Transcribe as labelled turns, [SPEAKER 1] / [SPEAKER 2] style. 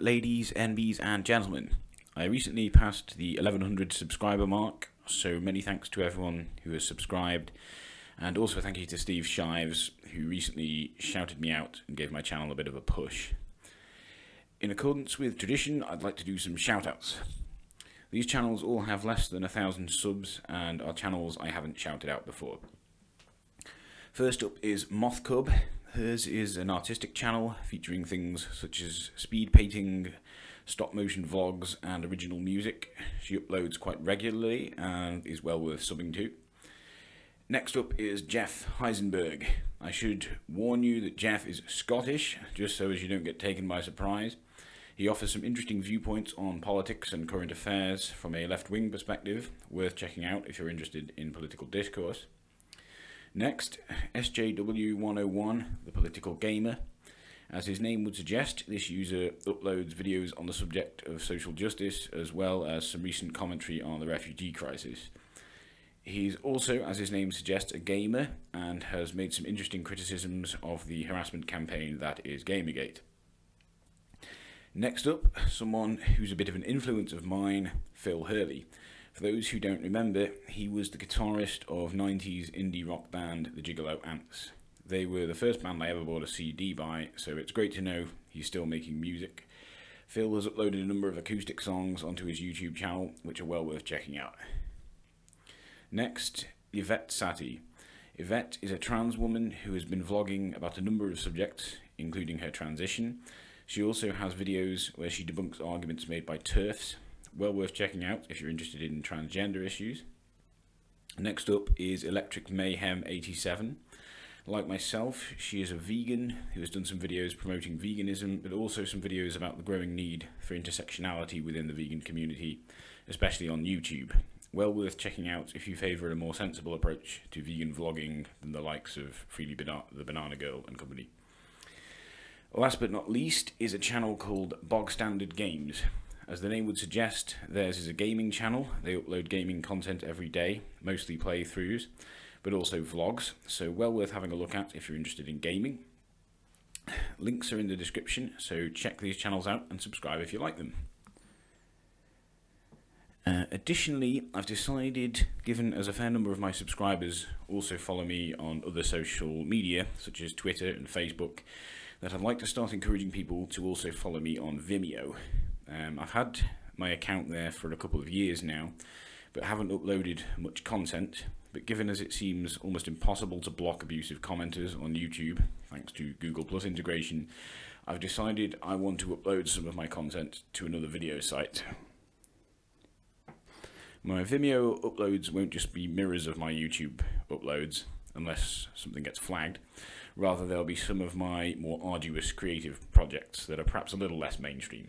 [SPEAKER 1] ladies, NBs, and gentlemen. I recently passed the 1100 subscriber mark, so many thanks to everyone who has subscribed, and also thank you to Steve Shives, who recently shouted me out and gave my channel a bit of a push. In accordance with tradition, I'd like to do some shoutouts. These channels all have less than a thousand subs, and are channels I haven't shouted out before. First up is Moth Cub, Hers is an artistic channel featuring things such as speed painting, stop motion vlogs, and original music. She uploads quite regularly and is well worth subbing to. Next up is Geoff Heisenberg. I should warn you that Geoff is Scottish, just so as you don't get taken by surprise. He offers some interesting viewpoints on politics and current affairs from a left wing perspective, worth checking out if you're interested in political discourse. Next, SJW101, the political gamer. As his name would suggest, this user uploads videos on the subject of social justice as well as some recent commentary on the refugee crisis. He's also, as his name suggests, a gamer and has made some interesting criticisms of the harassment campaign that is Gamergate. Next up, someone who's a bit of an influence of mine, Phil Hurley. For those who don't remember, he was the guitarist of 90s indie rock band The Gigolo Aunts. They were the first band I ever bought a CD by, so it's great to know he's still making music. Phil has uploaded a number of acoustic songs onto his YouTube channel, which are well worth checking out. Next, Yvette Sati. Yvette is a trans woman who has been vlogging about a number of subjects, including her transition. She also has videos where she debunks arguments made by TERFs, well worth checking out if you're interested in transgender issues. Next up is Electric Mayhem 87. Like myself, she is a vegan who has done some videos promoting veganism, but also some videos about the growing need for intersectionality within the vegan community, especially on YouTube. Well worth checking out if you favour a more sensible approach to vegan vlogging than the likes of Freelee Bana- the Banana Girl and company. Last but not least is a channel called Bog Standard Games. As the name would suggest, theirs is a gaming channel. They upload gaming content every day, mostly playthroughs, but also vlogs, so well worth having a look at if you're interested in gaming. Links are in the description, so check these channels out and subscribe if you like them. Uh, additionally, I've decided, given as a fair number of my subscribers also follow me on other social media, such as Twitter and Facebook, that I'd like to start encouraging people to also follow me on Vimeo. Um, I've had my account there for a couple of years now, but haven't uploaded much content. But given as it seems almost impossible to block abusive commenters on YouTube, thanks to Google Plus integration, I've decided I want to upload some of my content to another video site. My Vimeo uploads won't just be mirrors of my YouTube uploads, unless something gets flagged. Rather, there'll be some of my more arduous creative projects that are perhaps a little less mainstream.